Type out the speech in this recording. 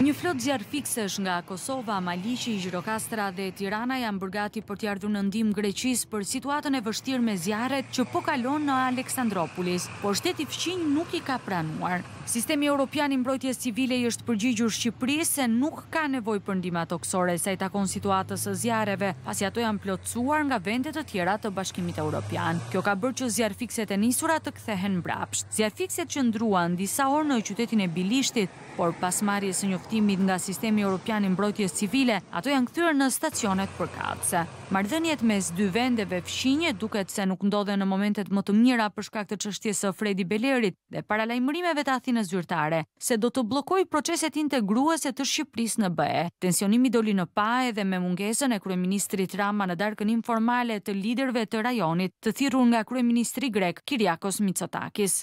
Një flotë zjarrfikësesh nga Korça, Maliqi, Gjirokastra dhe Tirana janë bërë gati për t'i ardhur në ndihmë Greqisë për situatën e vështirë me zjarret që po kalon në Aleksandropulis, por shteti fqinj nuk i ka pranuar. Sistemi Europian i Mbrojtjes Civile i është përgjigjur Shqipërisë se nuk Ka nevojë për ndihma tokësore sa i takon situatës së zjarreve, pasi ato janë plotësuar nga vende të tjera të Bashkimit Europian. Kjo ka bërë që zjarrfikëset e nisura të kthehen mbrapsht. Zjarrfikëset qëndruan disa orë në qytetin e Bilishtit, por pas marrjes së njoftimit nga Sistemi Europian i Mbrojtjes Civile, ato janë kthyer në stacionet përkatëse. Marrëdhëniet mes dy vendeve fqinje duket se nuk ndodhen në momentet më të mira për shkak të çështjes së Fredi Belerit, dhe paralajmërimeve të Athinës zyrtare se do të bllokojë proceset integruese të Shqipërisë në BE. Tensionimi doli në pah edhe me mungesën e kryeministrit Rama në darkën informale të liderëve të rajonit, të thirrur nga kryeministri grek, Kyriakos Mitsotakis.